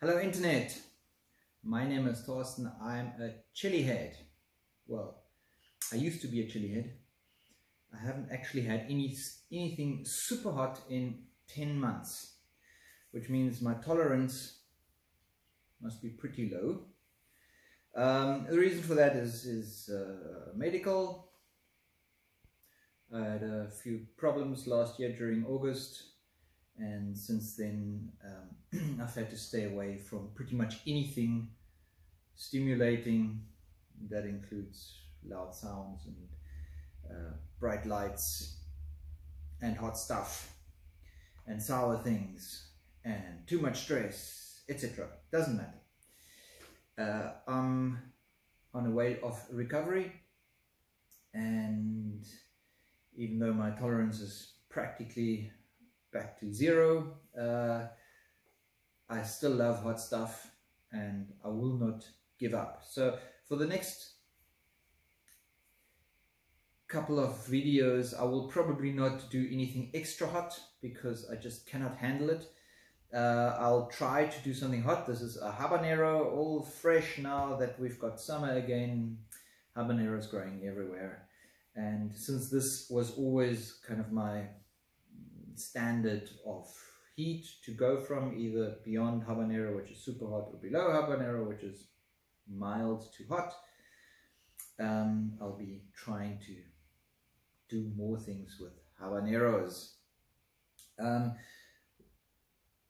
Hello Internet, my name is Thorsten, I'm a chili head. Well, I used to be a chili head. I haven't actually had any anything super hot in 10 months, which means my tolerance must be pretty low. Um, the reason for that is, is uh, medical. I had a few problems last year during August and since then um, I've had to stay away from pretty much anything stimulating. That includes loud sounds and uh, bright lights and hot stuff and sour things and too much stress etc doesn't matter. Uh, I'm on a way of recovery and even though my tolerance is practically back to zero. Uh, I still love hot stuff and I will not give up. So for the next couple of videos, I will probably not do anything extra hot because I just cannot handle it. Uh, I'll try to do something hot. This is a habanero, all fresh now that we've got summer again. Habaneros growing everywhere. And since this was always kind of my standard of heat to go from either beyond habanero which is super hot or below habanero which is mild to hot. Um, I'll be trying to do more things with habaneros. Um,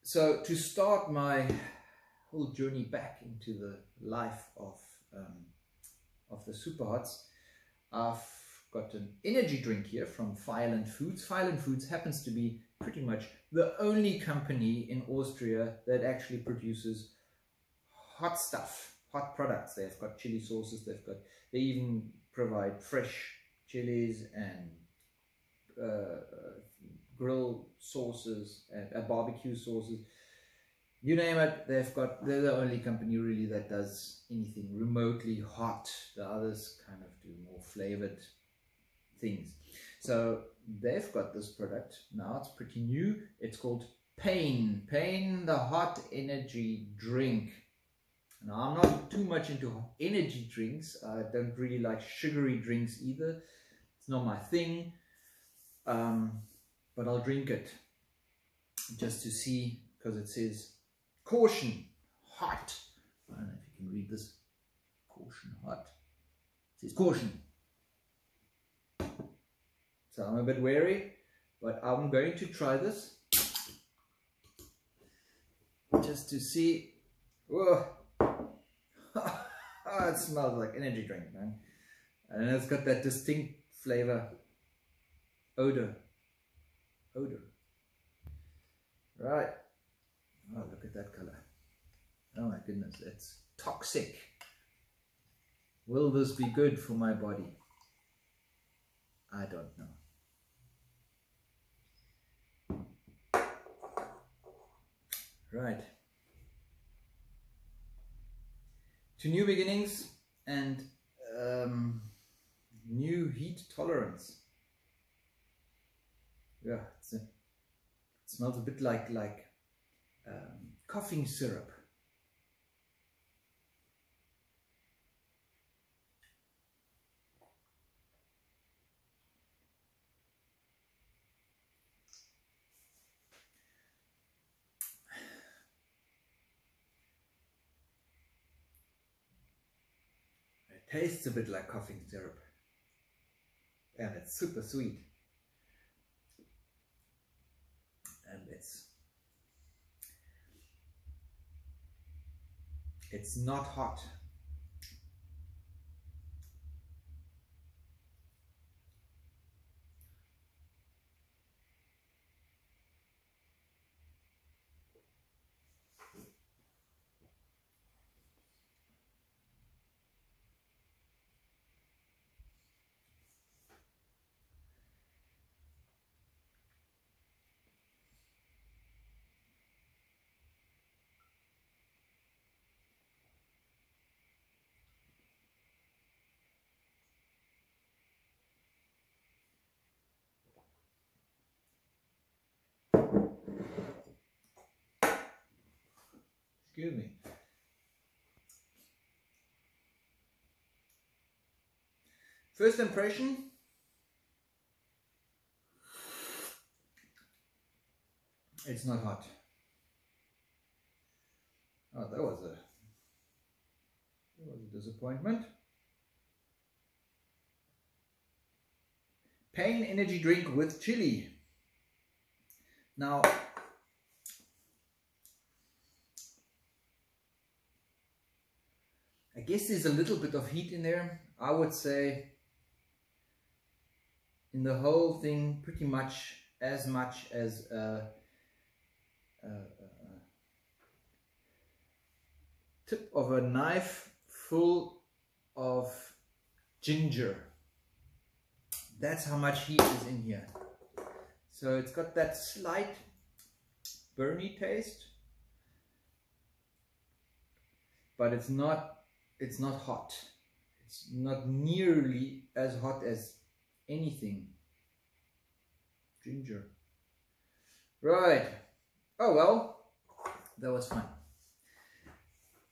so to start my whole journey back into the life of um, of the super hots I've got an energy drink here from Fireland Foods. Fireland Foods happens to be pretty much the only company in Austria that actually produces hot stuff, hot products. They've got chili sauces, they've got, they even provide fresh chilies and uh, grill sauces and uh, barbecue sauces. You name it, they've got, they're the only company really that does anything remotely hot. The others kind of do more flavored things. So they've got this product now. It's pretty new. It's called Pain. Pain, the hot energy drink. Now, I'm not too much into energy drinks. I don't really like sugary drinks either. It's not my thing. Um, but I'll drink it just to see because it says caution hot. I don't know if you can read this. Caution hot. It says caution so I'm a bit wary, but I'm going to try this just to see. Whoa. oh, it smells like energy drink, man. And it's got that distinct flavor, odor, odor. Right. Oh, look at that color. Oh my goodness, it's toxic. Will this be good for my body? I don't know. Right. To new beginnings and um, new heat tolerance. Yeah, a, it smells a bit like like um, coughing syrup. Tastes a bit like coughing syrup. And it's super sweet. And it's it's not hot Excuse me. First impression. It's not hot. Oh, that was a, that was a disappointment. Pain energy drink with chili. Now, I guess there's a little bit of heat in there. I would say in the whole thing pretty much as much as a, a, a tip of a knife full of ginger. That's how much heat is in here. So it's got that slight burny taste, but it's not it's not hot. It's not nearly as hot as anything. Ginger. Right. Oh well, that was fun.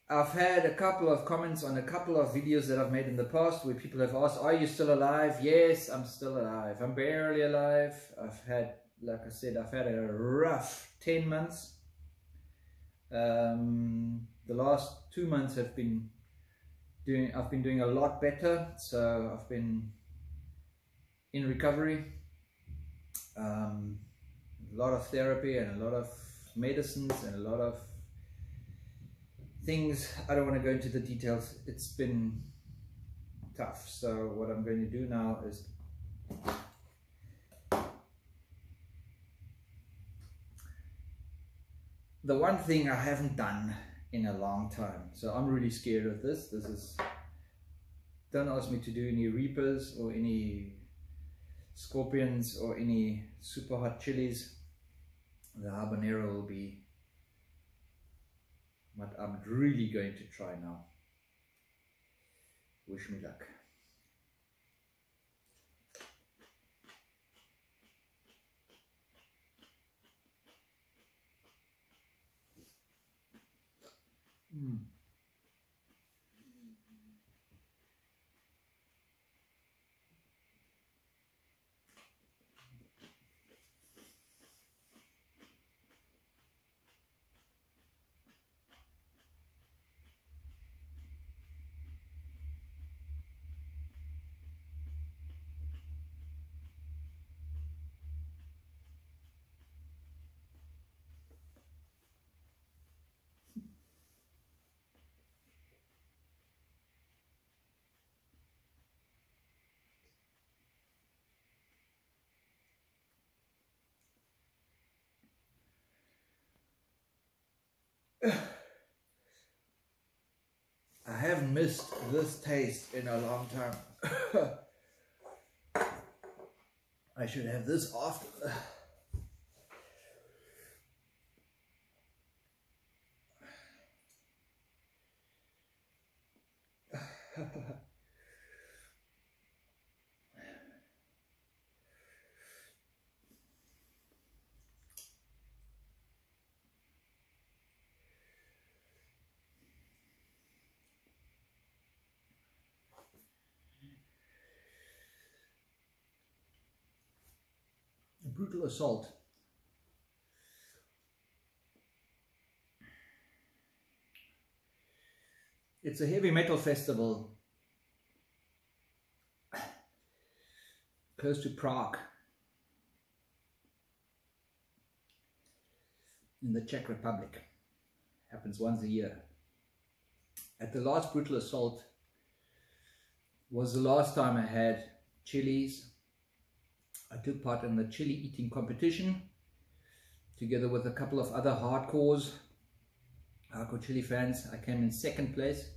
I've had a couple of comments on a couple of videos that I've made in the past where people have asked, are you still alive? Yes, I'm still alive. I'm barely alive. I've had, like I said, I've had a rough 10 months. Um, the last two months have been doing, I've been doing a lot better. So I've been in recovery. Um, a lot of therapy and a lot of medicines and a lot of things I don't want to go into the details. It's been tough. So what I'm going to do now is the one thing I haven't done in a long time. So I'm really scared of this. This is don't ask me to do any reapers or any scorpions or any super hot chilies. The habanero will be but I'm really going to try now. Wish me luck. Mm. I haven't missed this taste in a long time. I should have this often. brutal assault. It's a heavy metal festival close to Prague in the Czech Republic. Happens once a year. At the last brutal assault was the last time I had chilies I took part in the chili eating competition together with a couple of other hardcores, hardcore chili fans. I came in second place.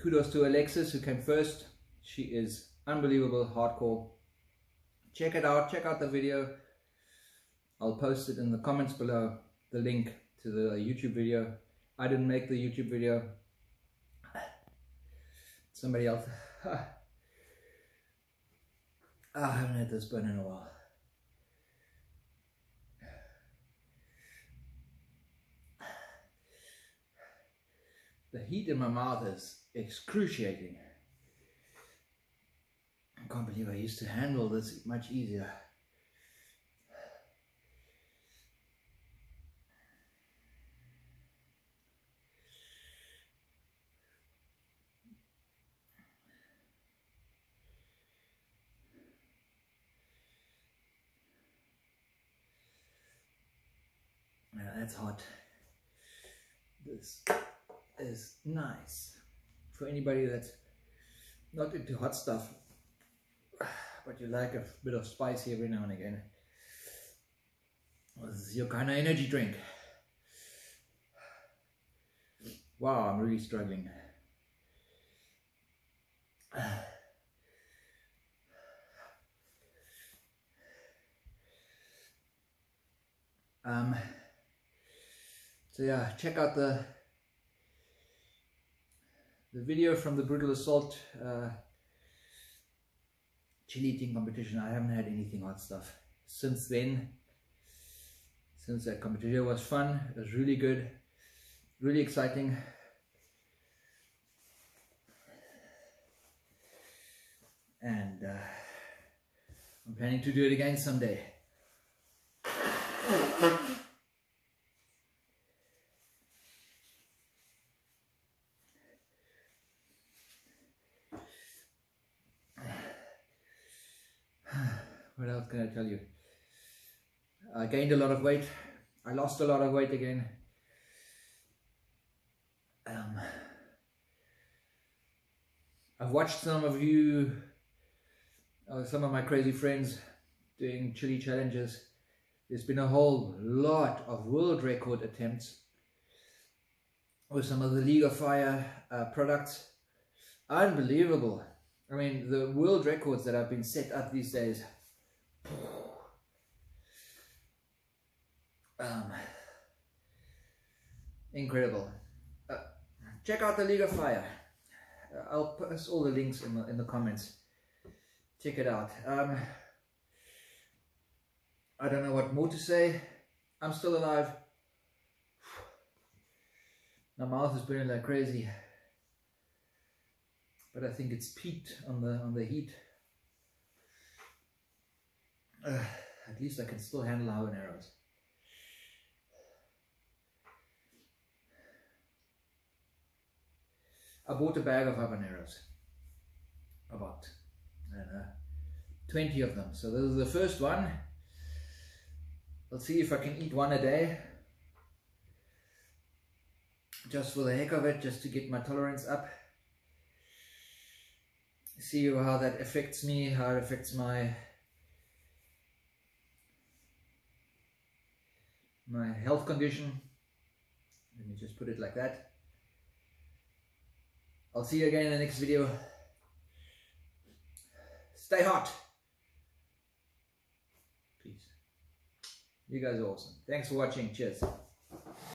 Kudos to Alexis who came first. She is unbelievable hardcore. Check it out, check out the video. I'll post it in the comments below, the link to the YouTube video. I didn't make the YouTube video. Somebody else. Oh, I haven't had this bun in a while. The heat in my mouth is excruciating. I can't believe I used to handle this much easier. That's hot. This is nice for anybody that's not into hot stuff, but you like a bit of spicy every now and again. This is your kind of energy drink. Wow, I'm really struggling. Um, so yeah, check out the the video from the brutal assault uh, chili eating competition. I haven't had anything hot stuff since then. Since that competition, it was fun. It was really good, really exciting. And uh, I'm planning to do it again someday. what else can I tell you? I gained a lot of weight. I lost a lot of weight again. Um, I've watched some of you, uh, some of my crazy friends doing chili challenges. There's been a whole lot of world record attempts with some of the League of Fire uh, products. Unbelievable. I mean, the world records that have been set up these days um, incredible. Uh, check out the League of Fire. Uh, I'll post all the links in the, in the comments. Check it out. Um, I don't know what more to say. I'm still alive. My mouth is burning like crazy. But I think it's peaked on the on the heat. Uh, at least I can still handle habaneros. I bought a bag of habaneros. About know, 20 of them. So this is the first one. Let's see if I can eat one a day. Just for the heck of it, just to get my tolerance up. See how that affects me, how it affects my my health condition. Let me just put it like that. I'll see you again in the next video. Stay hot. Peace. You guys are awesome. Thanks for watching. Cheers.